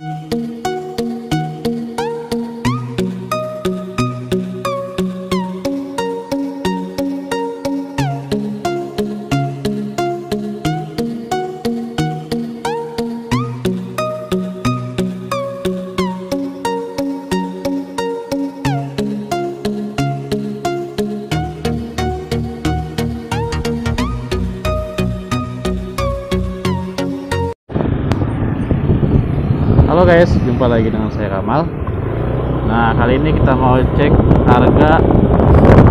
Mm-hmm. Halo guys, jumpa lagi dengan saya Kamal. Nah, kali ini kita mau cek harga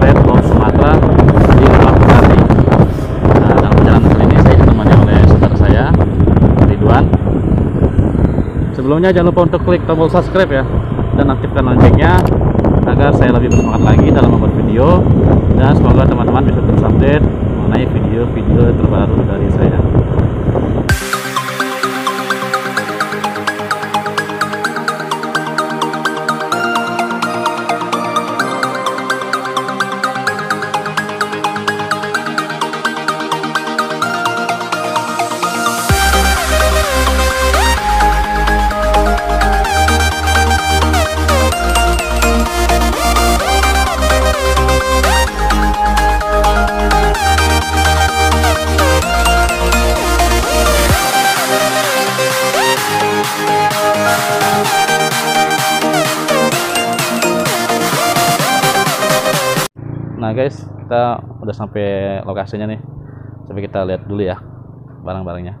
Red of Sumatera di rumah petani. Nah, dalam perjalanan kali ini saya ditemani oleh saudara saya, Ridwan. Sebelumnya jangan lupa untuk klik tombol subscribe ya dan aktifkan loncengnya agar saya lebih bersemangat lagi dalam membuat video dan semoga teman-teman bisa terus update mengenai video-video terbaru dari saya. Nah guys, kita udah sampai lokasinya nih. Coba kita lihat dulu ya barang-barangnya.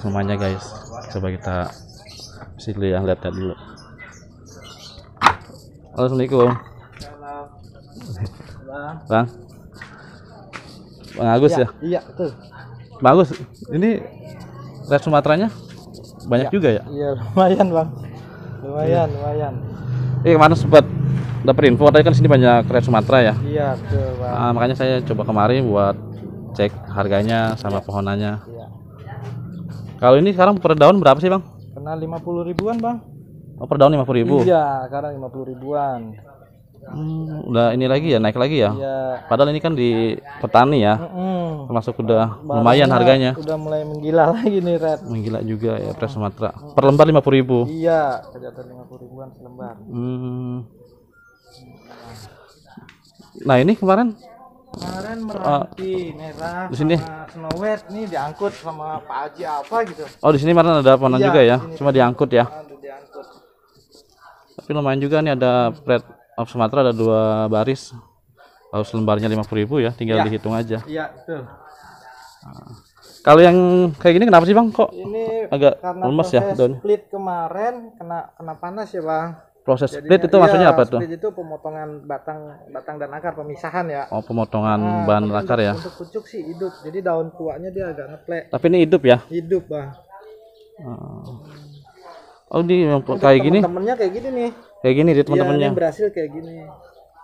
Rumahnya guys. Coba kita sini yang lihat dulu. Assalamualaikum. Bang. Bang Agus ya? Iya, betul. Bang Agus, ini red Sumateranya banyak juga ya? Iya, lumayan, Bang. Lumayan, lumayan. Eh, kemarin sempat dapat info tadi kan sini banyak red Sumatera ya. Iya, betul, Bang. Nah, makanya saya coba kemari buat cek harganya sama pohonannya. Iya. Kalau ini sekarang per daun berapa sih, Bang? Kena 50 ribuan, Bang. Oh, per daun 50.000 ribu. Iya, sekarang 50 ribuan. Hmm, udah ini lagi ya, naik lagi ya. Iya. Padahal ini kan di petani ya, Mm-mm. termasuk udah lumayan Barangnya harganya. Udah mulai menggila lagi nih, Red. Menggila juga ya, Pres Sumatera. Per lembar 50.000 ribu. Iya, kelihatan 50 ribuan selembar. Hmm. Nah ini kemarin Kemarin meranti merah di sini? sama Snow White nih diangkut sama Pak Haji apa gitu. Oh di sini kemarin ada pohonan Iya, juga ya, cuma diangkut ya. Diangkut. Tapi lumayan juga nih ada Pret of Sumatera ada dua baris. Kalau selembarnya 50.000 ribu ya, tinggal Iya. dihitung aja. Iya, betul. Kalau yang kayak gini kenapa sih bang? Kok Ini agak lemes ya daunnya? split kemarin kena kena panas ya bang. Proses Jadinya- split itu iya, maksudnya apa tuh? Split itu pemotongan batang batang dan akar pemisahan ya. Oh pemotongan Nah, bahan akar ya. Untuk pucuk sih hidup. Jadi daun tuanya dia agak ngeplek. Tapi ini hidup ya. Hidup bang. Oh ini yang kayak gini, Temennya kayak gini nih. kayak gini dia Iya, teman-temannya. ini berhasil kayak gini.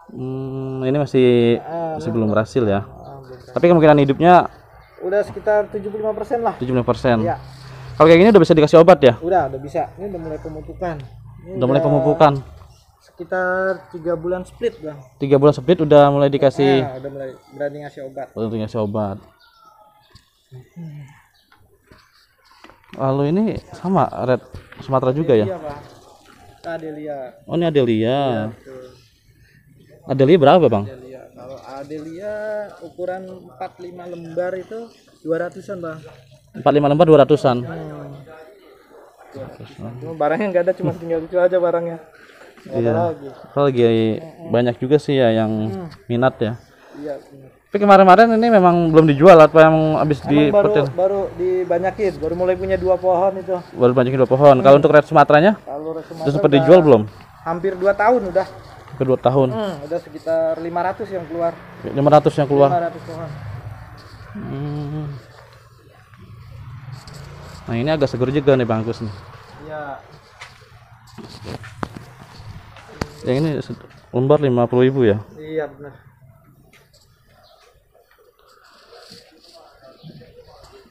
Hmm, ini masih Ah, masih belum berhasil ya. ah, belum. Tapi kemungkinan hidupnya Udah sekitar 75% lah. 70%. Iya. Kalau kayak gini udah bisa dikasih obat ya? Udah, udah bisa. Ini udah mulai pemupukan. Ini Udah mulai pemupukan. Sekitar tiga bulan split bang. Tiga bulan split udah mulai dikasih Ah, udah mulai berani ngasih obat. udah dikasih obat. Lalu ini sama red Sumatera juga ya? Iya bang. Adelia. Oh ini Adelia. Tuh. Adelia berapa bang? Adelia. Kalau Adelia ukuran 45 lembar itu 200-an bang. 45 lembar 200-an. Hmm. Cuma barangnya nggak ada, cuma tinggal itu aja barangnya. Nggak ada Iya. lagi. Kalau lagi banyak juga sih ya yang minat ya. Iya. Tapi kemarin-kemarin ini memang belum dijual atau yang habis di baru baru dibanyakin, baru mulai punya dua pohon itu. Baru banyakin dua pohon. Kalau untuk red Sumateranya Kalau sudah Sumatera sempat dijual belum? hampir dua tahun udah. Kedua tahun. Hmm, udah sekitar 500 yang keluar. 500 yang keluar. 500 pohon. Hmm. Nah ini agak seger juga nih bangkus nih. Iya. Yang ini lembar lima puluh ribu ya? Iya benar.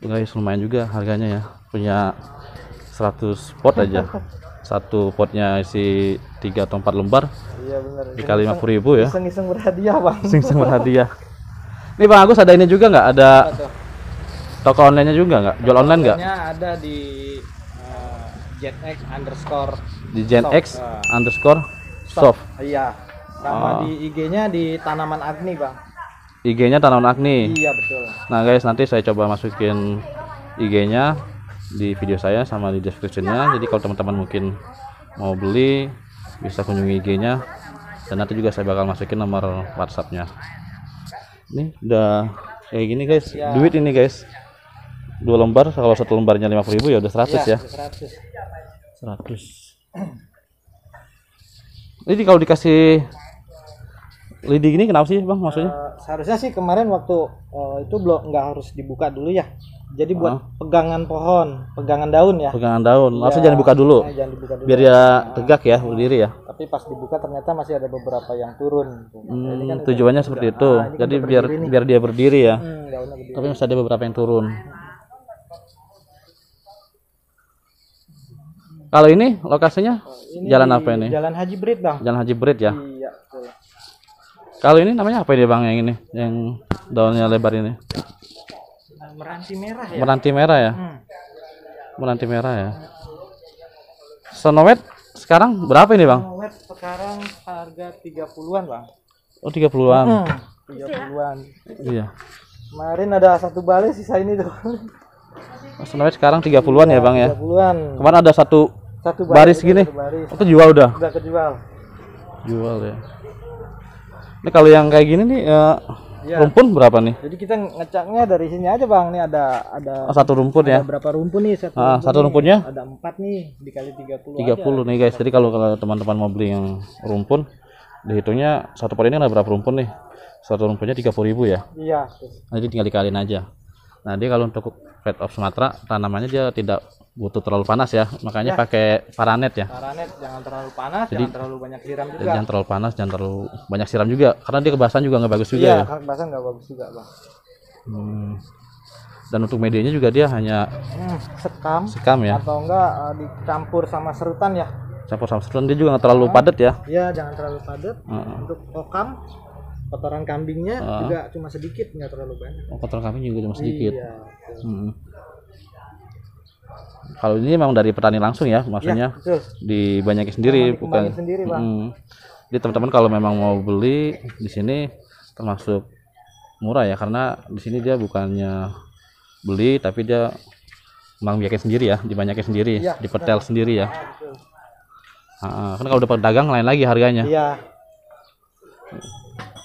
Guys lumayan juga harganya ya. Punya 100 pot aja. Satu potnya isi tiga atau empat lembar. Iya bener dikali lima puluh ribu ya. sing sing berhadiah bang. Sing sing berhadiah. Ini bang Agus ada ini juga nggak? Ada toko online nya juga nggak jual online nggak ada di eh, JetX underscore. di Gen Shop, X ah. underscore soft Iya. Sama Ah. di IG-nya di tanaman agni bang. IG-nya tanaman agni Iya betul. Nah guys nanti saya coba masukin IG-nya di video saya sama di description-nya. Jadi kalau teman-teman mungkin mau beli bisa kunjungi IG-nya dan nanti juga saya bakal masukin nomor WhatsApp-nya. Ini udah kayak gini guys. Ya. Duit ini guys. Dua lembar kalau satu lembarnya 50.000 ya udah 100 ya. 100. 100. Ini kalau dikasih lidi gini kenapa sih Bang maksudnya? Eh, seharusnya sih kemarin waktu eh, itu belum nggak harus dibuka dulu ya. Jadi buat Ah. pegangan pohon, pegangan daun ya. Pegangan daun. Harusnya Ya. jangan buka dulu. Eh, jangan dibuka dulu. Biar dia tegak ya berdiri ya. Tapi pas dibuka ternyata masih ada beberapa yang turun. Nah, ini kan Hmm, tujuannya seperti itu. Ah, kan Jadi biar berdiri nih. biar dia berdiri ya. Hmm, gede. Tapi masih ada beberapa yang turun. Kalau ini lokasinya Ini jalan apa ini? Jalan Haji Brit bang. Jalan Haji Brit ya. Iya. betul. Kalau ini namanya apa dia bang yang ini? Yang daunnya lebar ini? Meranti merah ya. Meranti merah ya. Hmm. Meranti merah ya. Sonowet sekarang berapa ini bang? Web sekarang harga 30-an bang. Oh 30-an. Hmm. 30-an. Iya. Kemarin ada satu balai sisa ini tuh. Sonowet sekarang 30-an ya bang ya. 30-an. Kemarin ada satu Satu baris itu gini. satu baris. itu jual udah. Udah kejual. Jual ya. Ini kalau yang kayak gini nih ya, Iya. rumpun berapa nih? Jadi kita ngecaknya dari sini aja bang. Nih ada ada Oh, satu rumpun ya. ada berapa rumpun nih satu Ah, rumpun satu nih. rumpunnya? Ada empat nih dikali 30 30 nih guys. Jadi kalau kalau teman-teman mau beli yang rumpun dihitungnya satu pot ini ada berapa rumpun nih? Satu rumpunnya 30.000 ya. Iya. tuh. Nah, Jadi tinggal dikaliin aja. Nah, dia kalau untuk red of Sumatera tanamannya dia tidak butuh terlalu panas ya. Makanya pakai paranet ya. Paranet jangan terlalu panas, jangan terlalu banyak siram juga. jangan terlalu panas, jangan terlalu banyak siram juga karena dia kebasan juga nggak bagus juga Iya, ya. bahasa nggak bagus juga bang. Hmm. Dan untuk medianya juga dia hanya Hmm, sekam sekam ya. atau enggak eh, dicampur sama serutan ya. Campur sama serutan dia juga nggak terlalu padat ya. Iya, jangan terlalu padat. Heeh. Untuk kokam, kotoran kambingnya Ah. juga cuma sedikit, nggak terlalu banyak. Oh, kotoran kambing juga cuma sedikit. Iya. Hmm. Kalau ini memang dari petani langsung ya, maksudnya Betul. dibanyakin sendiri, Memang bukan. sendiri, Bang. Hmm. Jadi teman-teman kalau memang mau beli di sini termasuk murah ya, karena di sini dia bukannya beli tapi dia memang biakin sendiri ya, dibanyakin sendiri, Iya, dipetel sendiri ya. Ah, betul. Ah, kan kalau udah pedagang lain lagi harganya. Iya,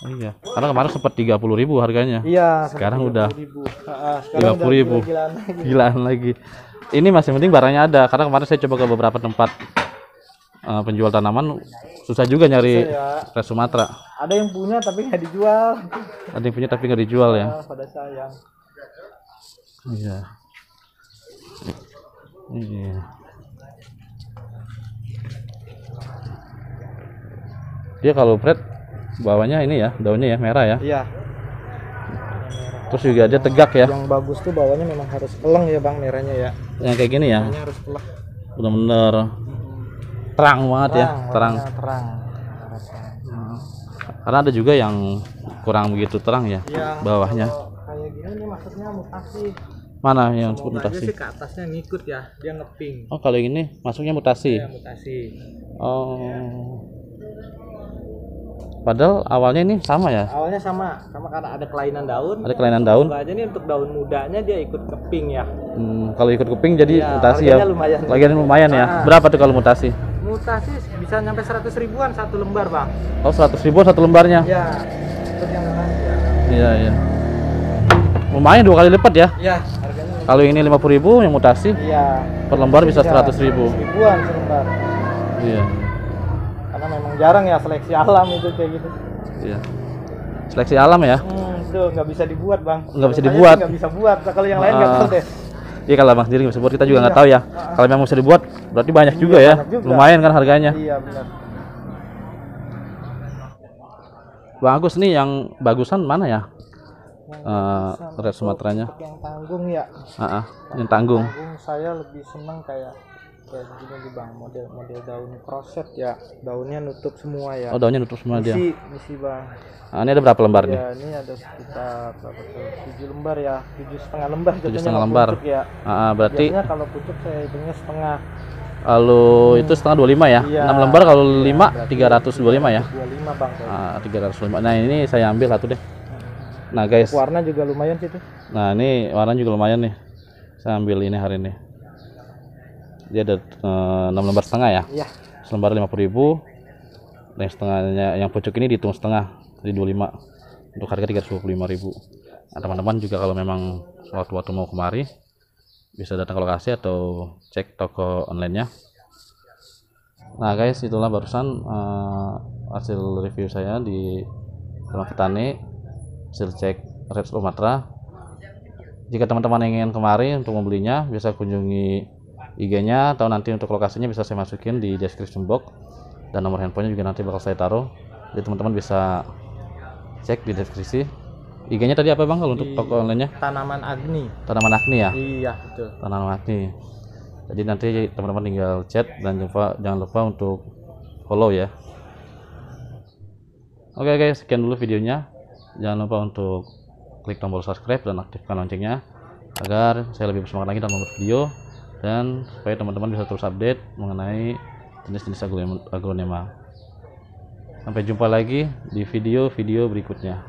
Iya. Karena kemarin sempat 30.000 harganya. iya. Sekarang udah 30.000. Ah, ah, sekarang udah 50.000. gila-gilaan lagi. Gilaan lagi. Ini masih penting barangnya ada karena kemarin saya coba ke beberapa tempat eh, penjual tanaman susah juga nyari Ya, res Sumatera. ada yang punya tapi nggak dijual. Ada yang punya tapi nggak dijual ya. Ah, pada sayang. Iya. Iya. Dia kalau Fred bawahnya ini ya, daunnya ya merah ya. Iya. Terus juga dia tegak ya. Yang bagus tuh bawahnya memang harus peleng ya bang merahnya ya. Yang kayak gini ya, Merahnya harus peleng. bener-bener terang banget ya, terang. terang. Karena ada juga yang kurang begitu terang ya Yang bawahnya. kayak gini nih maksudnya mutasi. Mana yang aja mutasi? sih ke atasnya ngikut ya, dia ngeping. Oh kalau ini masuknya mutasi. Ya mutasi. Oh. Padahal awalnya ini sama ya. Awalnya sama, sama karena ada kelainan daun. Ada kelainan daun. Aja nih untuk daun mudanya dia ikut keping ya. Hmm, kalau ikut kuping jadi Iya, mutasi ya. lumayan. Lagian lumayan ya. Ah. Berapa tuh kalau mutasi? Mutasi bisa nyampe 100 ribuan satu lembar bang. Oh 100 ribu satu lembarnya. Ya, untuk yang nanti ya. Iya iya. Lumayan dua kali lipat ya. Ya, harganya. Kalau ini 50 ribu yang mutasi Iya. per lembar bisa 100 ribu. Ribuan selembar. Iya. Jarang ya seleksi alam itu kayak gitu. Iya. Seleksi alam ya. Hmm, itu nggak bisa dibuat bang. Nggak bisa dibuat. Nggak bisa buat. Kalau yang lain nggak Ah. tahu deh. Iya kalau abang sendiri nggak bisa buat kita juga nggak tahu ya. Kalau memang bisa dibuat berarti banyak juga ya. Iya, banyak juga. Lumayan kan harganya. Iya benar. Bang Agus nih yang bagusan mana ya? Sama red Sumateranya yang tanggung ya ah ah, yang tanggung tanggung saya lebih seneng kayak kayak gini nih bang model model daun crosset ya. Daunnya nutup semua ya. Oh daunnya nutup semua dia. Misi misi bang. Ah, ini ada berapa lembar nih? Ya ini ada sekitar berapa tuh? Tujuh lembar ya. Tujuh setengah lembar Tujuh setengah lembar. pucuk ya. Ah, ah, berarti biasanya kalau pucuk saya hitungnya setengah. Kalau itu setengah 25 ya? Iya. 6 lembar kalau 5 berarti 325 ya? dua lima bang kayak. ah, 305 nah ini saya ambil satu deh. Nah guys. Warna juga lumayan sih tuh Nah ini warna juga lumayan nih. Saya ambil ini hari ini. Dia ada eh, 6 lembar setengah ya. iya Selembar 50.000. Dan yang setengahnya yang pucuk ini dihitung setengah jadi 25. Untuk harga 325.000. Nah, teman-teman juga kalau memang waktu-waktu mau kemari bisa datang ke lokasi atau cek toko online-nya. Nah, guys, itulah barusan eh, hasil review saya di Rumah Petani hasil cek Red Sumatera jika teman-teman ingin kemari untuk membelinya bisa kunjungi IG-nya atau nanti untuk lokasinya bisa saya masukin di description box. Dan nomor handphonenya juga nanti bakal saya taruh. Jadi teman-teman bisa cek di deskripsi. IG-nya tadi apa bang kalau untuk toko online-nya? Tanaman agni. Tanaman agni ya? Iya betul. Tanaman agni. Jadi nanti teman-teman tinggal chat dan jangan lupa, jangan lupa untuk follow ya. Oke guys sekian dulu videonya. Jangan lupa untuk klik tombol subscribe dan aktifkan loncengnya agar saya lebih bersemangat lagi dalam membuat video dan supaya teman-teman bisa terus update mengenai jenis-jenis agronema sampai jumpa lagi di video-video berikutnya